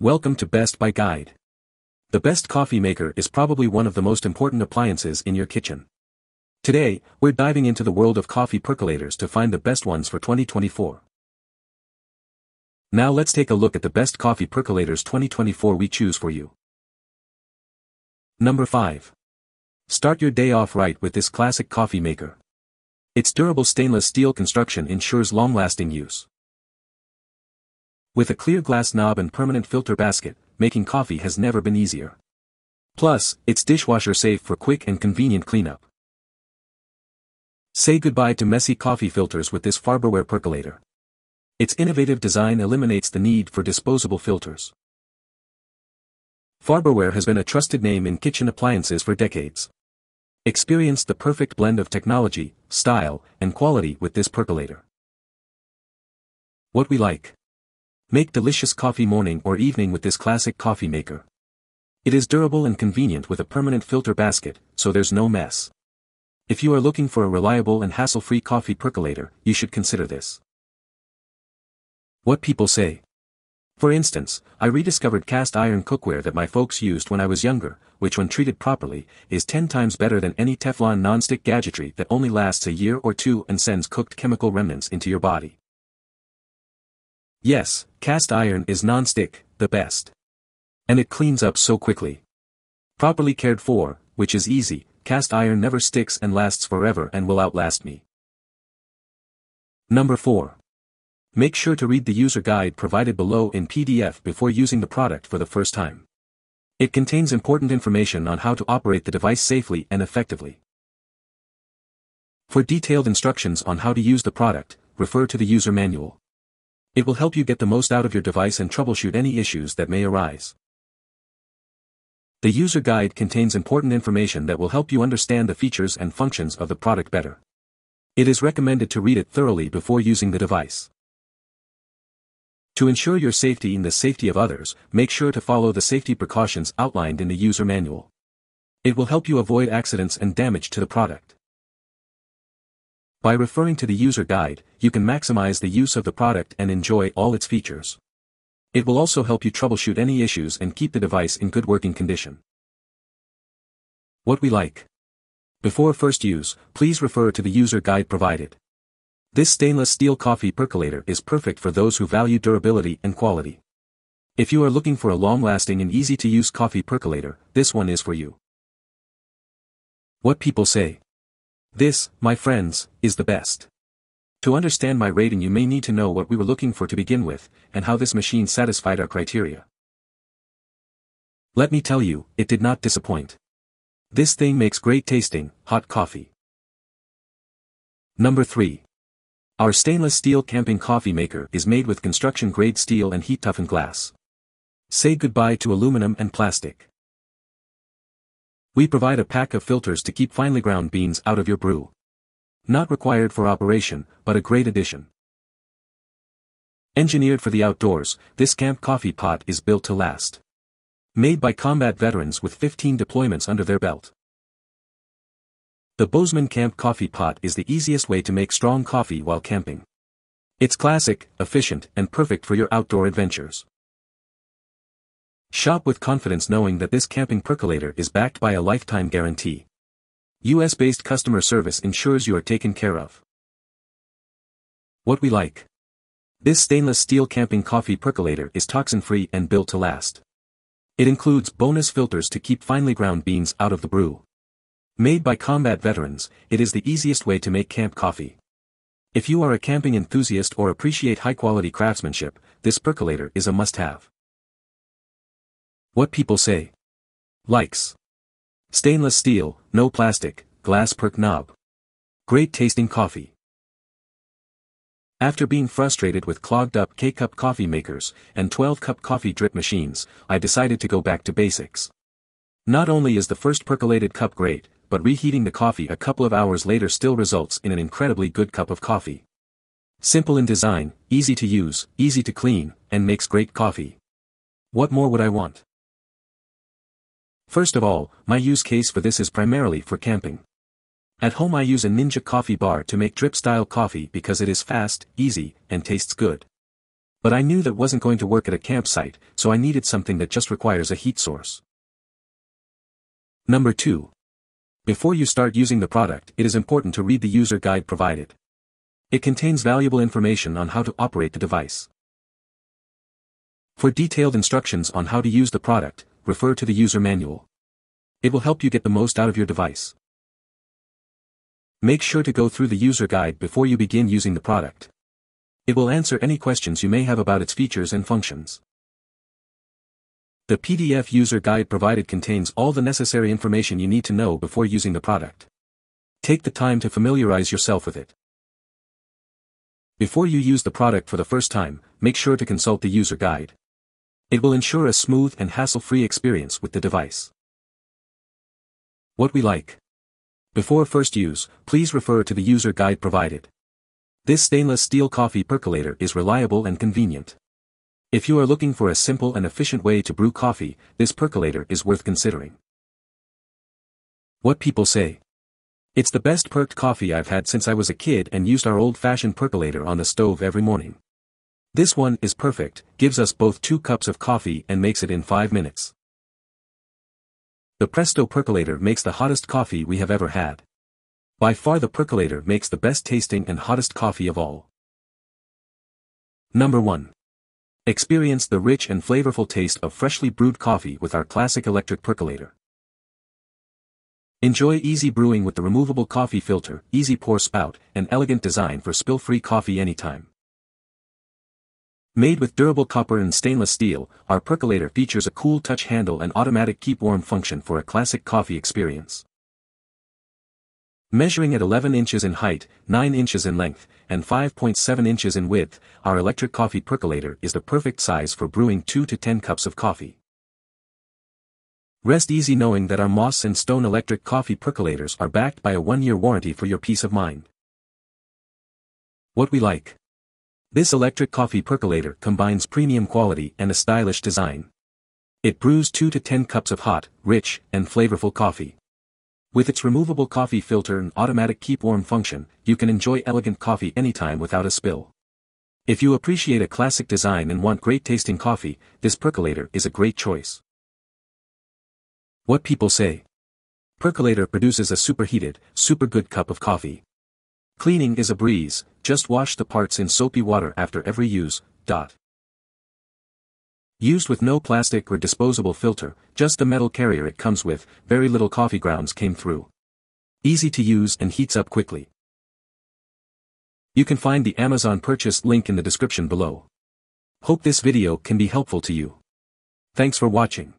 Welcome to Best Buy Guide. The best coffee maker is probably one of the most important appliances in your kitchen. Today, we're diving into the world of coffee percolators to find the best ones for 2024. Now let's take a look at the best coffee percolators 2024 we choose for you. Number 5. Start your day off right with this classic coffee maker. Its durable stainless steel construction ensures long-lasting use. With a clear glass knob and permanent filter basket, making coffee has never been easier. Plus, it's dishwasher safe for quick and convenient cleanup. Say goodbye to messy coffee filters with this Farberware percolator. Its innovative design eliminates the need for disposable filters. Farberware has been a trusted name in kitchen appliances for decades. Experience the perfect blend of technology, style, and quality with this percolator. What we like. Make delicious coffee morning or evening with this classic coffee maker. It is durable and convenient with a permanent filter basket, so there's no mess. If you are looking for a reliable and hassle-free coffee percolator, you should consider this. What people say. For instance, I rediscovered cast iron cookware that my folks used when I was younger, which when treated properly, is 10 times better than any Teflon non-stick gadgetry that only lasts a year or two and sends cooked chemical remnants into your body. Yes, cast iron is non-stick, the best. And it cleans up so quickly. Properly cared for, which is easy, cast iron never sticks and lasts forever and will outlast me. Number 4. Make sure to read the user guide provided below in PDF before using the product for the first time. It contains important information on how to operate the device safely and effectively. For detailed instructions on how to use the product, refer to the user manual. It will help you get the most out of your device and troubleshoot any issues that may arise. The user guide contains important information that will help you understand the features and functions of the product better. It is recommended to read it thoroughly before using the device. To ensure your safety and the safety of others, make sure to follow the safety precautions outlined in the user manual. It will help you avoid accidents and damage to the product. By referring to the user guide, you can maximize the use of the product and enjoy all its features. It will also help you troubleshoot any issues and keep the device in good working condition. What we like. Before first use, please refer to the user guide provided. This stainless steel coffee percolator is perfect for those who value durability and quality. If you are looking for a long-lasting and easy-to-use coffee percolator, this one is for you. What people say. This, my friends, is the best. To understand my rating you may need to know what we were looking for to begin with, and how this machine satisfied our criteria. Let me tell you, it did not disappoint. This thing makes great tasting, hot coffee. Number 3. Our stainless steel camping coffee maker is made with construction-grade steel and heat-toughened glass. Say goodbye to aluminum and plastic. We provide a pack of filters to keep finely ground beans out of your brew. Not required for operation, but a great addition. Engineered for the outdoors, this camp coffee pot is built to last. Made by combat veterans with 15 deployments under their belt. The Bozeman Camp Coffee Pot is the easiest way to make strong coffee while camping. It's classic, efficient, and perfect for your outdoor adventures. Shop with confidence knowing that this camping percolator is backed by a lifetime guarantee. US-based customer service ensures you are taken care of. What we like. This stainless steel camping coffee percolator is toxin-free and built to last. It includes bonus filters to keep finely ground beans out of the brew. Made by combat veterans, it is the easiest way to make camp coffee. If you are a camping enthusiast or appreciate high-quality craftsmanship, this percolator is a must-have. What people say. Likes. Stainless steel, no plastic, glass perk knob. Great tasting coffee. After being frustrated with clogged up K-cup coffee makers and 12-cup coffee drip machines, I decided to go back to basics. Not only is the first percolated cup great, but reheating the coffee a couple of hours later still results in an incredibly good cup of coffee. Simple in design, easy to use, easy to clean, and makes great coffee. What more would I want? First of all, my use case for this is primarily for camping. At home I use a Ninja coffee bar to make drip-style coffee because it is fast, easy, and tastes good. But I knew that wasn't going to work at a campsite, so I needed something that just requires a heat source. Number 2. Before you start using the product, it is important to read the user guide provided. It contains valuable information on how to operate the device. For detailed instructions on how to use the product, refer to the user manual. It will help you get the most out of your device. Make sure to go through the user guide before you begin using the product. It will answer any questions you may have about its features and functions. The PDF user guide provided contains all the necessary information you need to know before using the product. Take the time to familiarize yourself with it. Before you use the product for the first time, make sure to consult the user guide. It will ensure a smooth and hassle-free experience with the device. What we like. Before first use, please refer to the user guide provided. This stainless steel coffee percolator is reliable and convenient. If you are looking for a simple and efficient way to brew coffee, this percolator is worth considering. What people say. It's the best perked coffee I've had since I was a kid and used our old-fashioned percolator on the stove every morning. This one is perfect, gives us both two cups of coffee and makes it in five minutes. The Presto percolator makes the hottest coffee we have ever had. By far the percolator makes the best tasting and hottest coffee of all. Number 1. Experience the rich and flavorful taste of freshly brewed coffee with our classic electric percolator. Enjoy easy brewing with the removable coffee filter, easy pour spout, and elegant design for spill-free coffee anytime. Made with durable copper and stainless steel, our percolator features a cool touch handle and automatic keep warm function for a classic coffee experience. Measuring at 11 inches in height, 9 inches in length, and 5.7 inches in width, our electric coffee percolator is the perfect size for brewing 2 to 10 cups of coffee. Rest easy knowing that our Moss and Stone electric coffee percolators are backed by a one-year warranty for your peace of mind. What we like. This electric coffee percolator combines premium quality and a stylish design. It brews 2 to 10 cups of hot, rich, and flavorful coffee. With its removable coffee filter and automatic keep warm function, you can enjoy elegant coffee anytime without a spill. If you appreciate a classic design and want great tasting coffee, this percolator is a great choice. What people say. Percolator produces a superheated, super good cup of coffee. Cleaning is a breeze, just wash the parts in soapy water after every use, dot. Used with no plastic or disposable filter, just the metal carrier it comes with, very little coffee grounds came through. Easy to use and heats up quickly. You can find the Amazon purchase link in the description below. Hope this video can be helpful to you. Thanks for watching.